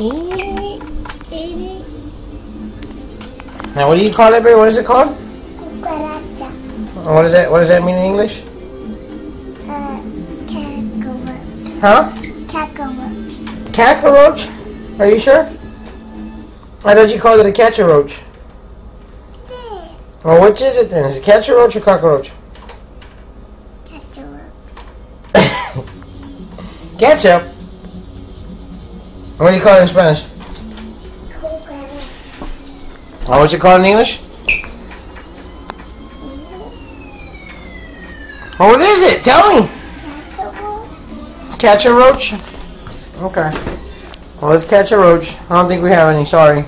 Now, what do you call it, baby? What is it called? Cucaracha. What does that What does that mean in English? Uh, cackle. Huh? Cackle. Cockroach? Are you sure? I thought you called it a catcher roach. Well, which is it then? Is it catcher roach or cockroach? Cackle. Ketchup. What do you call it in Spanish? Cucaracha. Oh, what's it called in English? Oh, what is it? Tell me. Cackle. Catch a roach? Okay. Well, let's catch a roach. I don't think we have any. Sorry.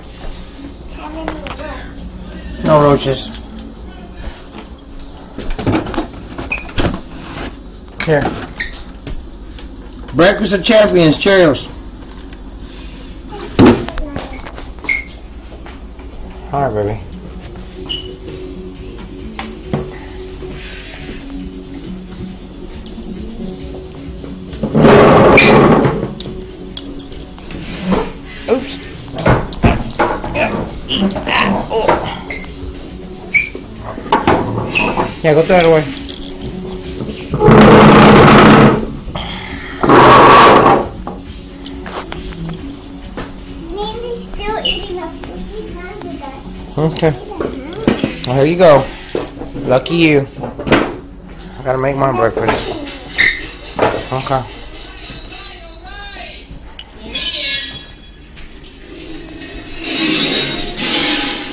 How many words? No roaches. Here. Breakfast of Champions, Cheerios. All right, baby. Oops. Eat that. Oh. Yeah, go throw it away. Okay. Well, here you go. Lucky you. I gotta make my breakfast. Okay.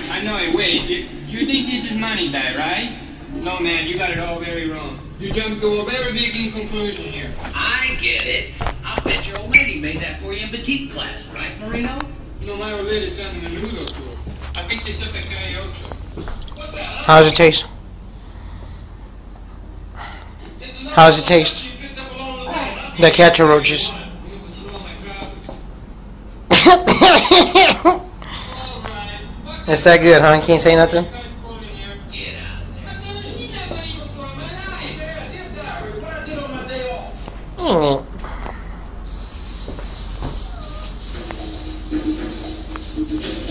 I know it. Wait, you, you think this is money bag, right? No, man, you got it all very wrong. You jumped to a very big conclusion here. I get it. I'll bet your old lady made that for you in petite class, right, Marino? No, my old lady sent me a menudo tour. I picked this up at Calle Ocho. What the hell? How it taste? It's another How does it taste? the catcher roaches. It's that good, huh? Can't say nothing? you Thank you.